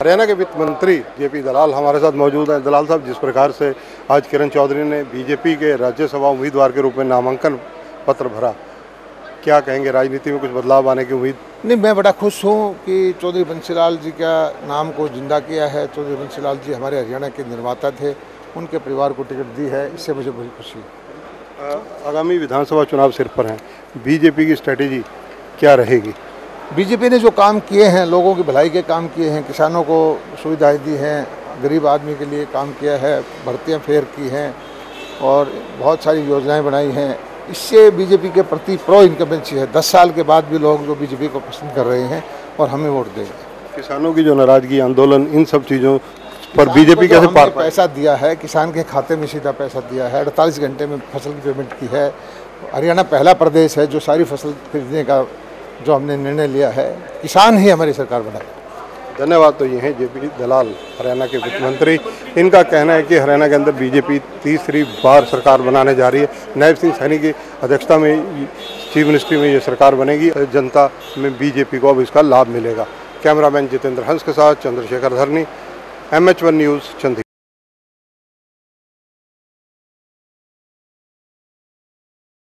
हरियाणा के वित्त मंत्री जेपी दलाल हमारे साथ मौजूद हैं। दलाल साहब जिस प्रकार से आज किरण चौधरी ने बीजेपी के राज्यसभा उम्मीदवार के रूप में नामांकन पत्र भरा क्या कहेंगे? राजनीति में कुछ बदलाव आने की उम्मीद? नहीं मैं बड़ा खुश हूँ कि चौधरी बंसीलाल जी का नाम को ज़िंदा किया है। चौधरी बंसीलाल जी हमारे हरियाणा के निर्माता थे। उनके परिवार को टिकट दी है। इससे मुझे बड़ी खुशी आगामी विधानसभा चुनाव सिर पर हैं। बीजेपी की स्ट्रेटेजी क्या रहेगी? बीजेपी ने जो काम किए हैं लोगों की भलाई के काम किए हैं किसानों को सुविधाएँ दी हैं गरीब आदमी के लिए काम किया है भर्तियाँ फेयर की हैं और बहुत सारी योजनाएँ बनाई हैं। इससे बीजेपी के प्रति प्रो इनकम्बेंसी है। दस साल के बाद भी लोग जो बीजेपी को पसंद कर रहे हैं और हमें वोट देंगे किसानों की जो नाराज़गी आंदोलन इन सब चीज़ों पर बीजेपी कैसे पार पैसा दिया है किसान के खाते में सीधा पैसा दिया है अड़तालीस घंटे में फ़सल की पेमेंट की है। हरियाणा पहला प्रदेश है जो सारी फ़सल खरीदने का जो हमने निर्णय लिया है किसान ही हमारी सरकार बनाए धन्यवाद तो ये हैं जेपी दलाल, हरियाणा के वित्त मंत्री। इनका कहना है कि हरियाणा के अंदर बीजेपी तीसरी बार सरकार बनाने जा रही है। नायब सिंह सैनी की अध्यक्षता में चीफ मिनिस्ट्री में ये सरकार बनेगी। जनता में बीजेपी को अब इसका लाभ मिलेगा। कैमरामैन जितेंद्र हंस के साथ Chandrashekhar Dharni M H one news, Chandigarh.